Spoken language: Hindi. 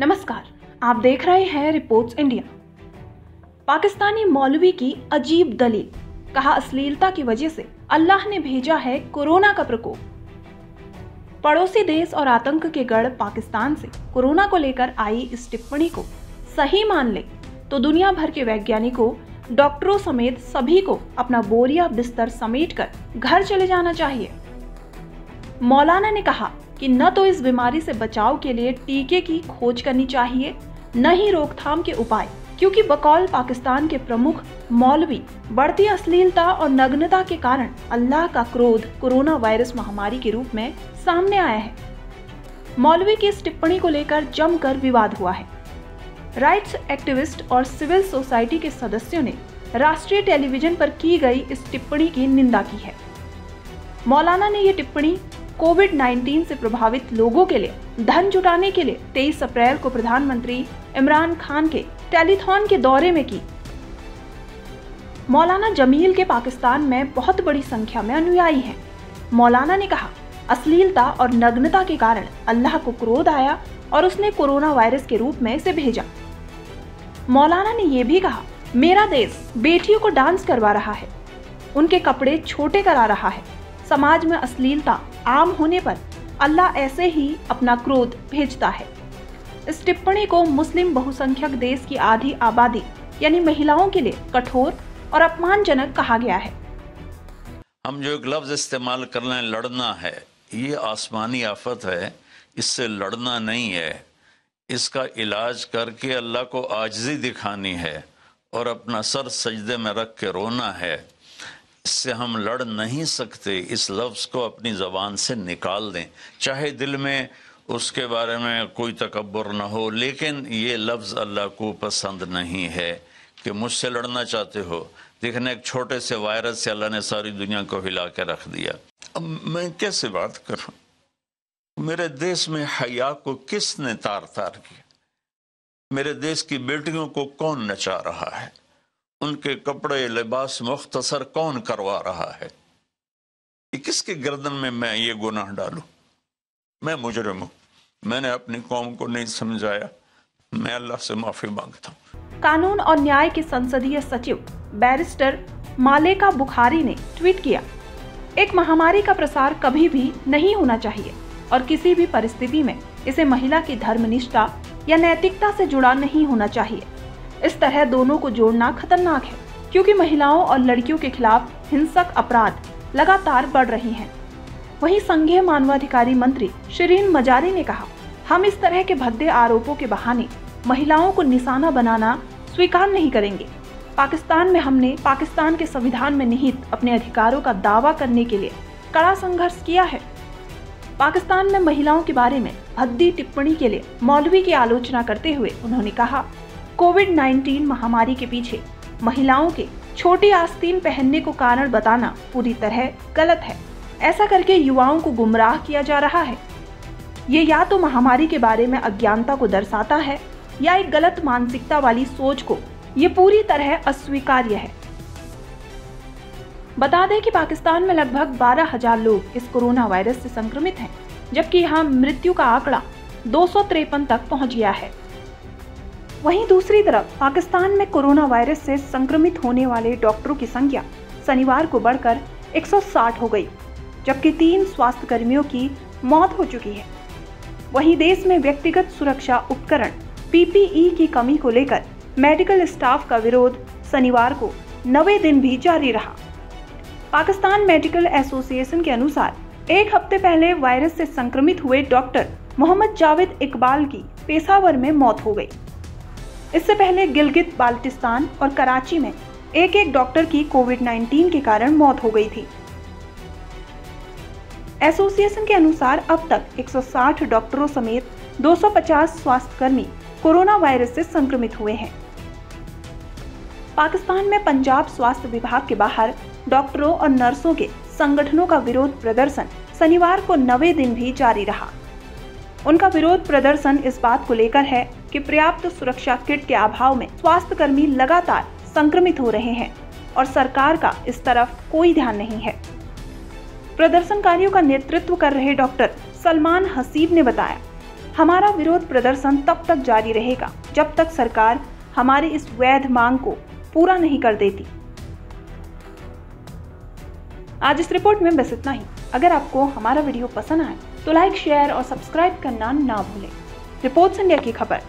नमस्कार, आप देख रहे हैं रिपोर्ट्स इंडिया पाकिस्तानी मौलवी की अजीब दलील, कहा अश्लीलता की वजह से अल्लाह ने भेजा है कोरोना का प्रकोप। पड़ोसी देश और आतंक के गढ़ पाकिस्तान से कोरोना को लेकर आई इस टिप्पणी को सही मान ले तो दुनिया भर के वैज्ञानिकों, डॉक्टरों समेत सभी को अपना बोरिया बिस्तर समेट कर घर चले जाना चाहिए। मौलाना ने कहा कि न तो इस बीमारी से बचाव के लिए टीके की खोज करनी चाहिए, न ही रोकथाम के उपाय, क्योंकि बकौल पाकिस्तान के प्रमुख मौलवी, बढ़ती अश्लीलता और नग्नता के कारण अल्लाह का क्रोध कोरोना वायरस महामारी के रूप में सामने आया है। मौलवी की इस टिप्पणी को लेकर जमकर विवाद हुआ है। राइट्स एक्टिविस्ट और सिविल सोसाइटी के सदस्यों ने राष्ट्रीय टेलीविज़न पर की गई इस टिप्पणी की निंदा की है। मौलाना ने यह टिप्पणी कोविड 19 से प्रभावित लोगों के लिए धन जुटाने के लिए 23 अप्रैल को प्रधानमंत्री इमरान खान के टेलीथॉन के दौरे में की। मौलाना जमील के पाकिस्तान में बहुत बड़ी संख्या में अनुयायी हैं। मौलाना ने कहा, अश्लीलता और नग्नता के कारण अल्लाह को क्रोध आया और उसने कोरोना वायरस के रूप में इसे भेजा। मौलाना ने यह भी कहा, मेरा देश बेटियों को डांस करवा रहा है। उनके कपड़े छोटे करा रहा है। समाज में अश्लीलता आम होने पर अल्लाह ऐसे ही अपना क्रोध भेजता है। इस टिप्पणी को मुस्लिम बहुसंख्यक देश की आधी आबादी, यानी महिलाओं के लिए कठोर और अपमानजनक कहा गया है। हम जो एक लफ्ज इस्तेमाल कर रहे हैं, लड़ना है, ये आसमानी आफत है, इससे लड़ना नहीं है। इसका इलाज करके अल्लाह को आजजी दिखानी है और अपना सर सजदे में रख के रोना है। इससे हम लड़ नहीं सकते, इस लफ्ज़ को अपनी ज़बान से निकाल दें। चाहे दिल में उसके बारे में कोई तकबर ना हो, लेकिन ये लफ्ज़ अल्लाह को पसंद नहीं है कि मुझसे लड़ना चाहते हो। देखने, एक छोटे से वायरस से अल्लाह ने सारी दुनिया को हिला के रख दिया। अब मैं कैसे बात करूँ? मेरे देश में हया को किसने तार तार किया? मेरे देश की बेटियों को कौन नचा रहा है? उनके कपड़े लिबास मुख्तसर कौन करवा रहा है? कि किसके गर्दन में मैं ये गुनाह डालू? मैं मुजरम हूँ। मैंने अपनी कौम को नहीं समझाया। मैं अल्लाह से माफ़ी माँगता हूँ। कानून और न्याय के संसदीय सचिव बैरिस्टर मालेका बुखारी ने ट्वीट किया, एक महामारी का प्रसार कभी भी नहीं होना चाहिए और किसी भी परिस्थिति में इसे महिला की धर्मनिष्ठा या नैतिकता से जुड़ा नहीं होना चाहिए। इस तरह दोनों को जोड़ना खतरनाक है, क्योंकि महिलाओं और लड़कियों के खिलाफ हिंसक अपराध लगातार बढ़ रहे हैं। वहीं संघीय मानवाधिकारी मंत्री शरीन मजारी ने कहा, हम इस तरह के भद्दे आरोपों के बहाने महिलाओं को निशाना बनाना स्वीकार नहीं करेंगे। पाकिस्तान में हमने पाकिस्तान के संविधान में निहित अपने अधिकारों का दावा करने के लिए कड़ा संघर्ष किया है। पाकिस्तान में महिलाओं के बारे में भद्दी टिप्पणी के लिए मौलवी की आलोचना करते हुए उन्होंने कहा कोविड 19 महामारी के पीछे महिलाओं के छोटी आस्तीन पहनने को कारण बताना पूरी तरह गलत है। ऐसा करके युवाओं को गुमराह किया जा रहा है। ये या तो महामारी के बारे में अज्ञानता को दर्शाता है या एक गलत मानसिकता वाली सोच को ये पूरी तरह अस्वीकार्य है। बता दें कि पाकिस्तान में लगभग बारह हज़ार लोग इस कोरोना वायरस से संक्रमित हैं, जबकि यहाँ मृत्यु का आंकड़ा दो तक पहुँच गया है। वहीं दूसरी तरफ़, पाकिस्तान में कोरोना वायरस से संक्रमित होने वाले डॉक्टरों की संख्या शनिवार को बढ़कर 160 हो गई, जबकि तीन स्वास्थ्य कर्मियों की मौत हो चुकी है। वहीं देश में व्यक्तिगत सुरक्षा उपकरण, पीपीई की कमी को लेकर मेडिकल स्टाफ का विरोध शनिवार को नवे दिन भी जारी रहा। पाकिस्तान मेडिकल एसोसिएशन के अनुसार, एक हफ़्ते पहले वायरस से संक्रमित हुए डॉक्टर मोहम्मद जावेद इकबाल की पेशावर में मौत हो गई। इससे पहले गिलगित बाल्टिस्तान और कराची में एक एक डॉक्टर की कोविड 19 के कारण मौत हो गई थी। एसोसिएशन के अनुसार अब तक 160 डॉक्टरों समेत 250 स्वास्थ्यकर्मी कोरोना वायरस से संक्रमित हुए हैं। पाकिस्तान में पंजाब स्वास्थ्य विभाग के बाहर डॉक्टरों और नर्सों के संगठनों का विरोध प्रदर्शन शनिवार को नवे दिन भी जारी रहा। उनका विरोध प्रदर्शन इस बात को लेकर है कि पर्याप्त सुरक्षा किट के अभाव में स्वास्थ्य कर्मी लगातार संक्रमित हो रहे हैं और सरकार का इस तरफ़ कोई ध्यान नहीं है। प्रदर्शनकारियों का नेतृत्व कर रहे डॉक्टर सलमान हसीब ने बताया, हमारा विरोध प्रदर्शन तब तक जारी रहेगा जब तक सरकार हमारी इस वैध मांग को पूरा नहीं कर देती। आज इस रिपोर्ट में बस इतना ही। अगर आपको हमारा वीडियो पसंद आए तो लाइक, शेयर और सब्सक्राइब करना ना भूलें। रिपोर्ट्स इंडिया की खबर।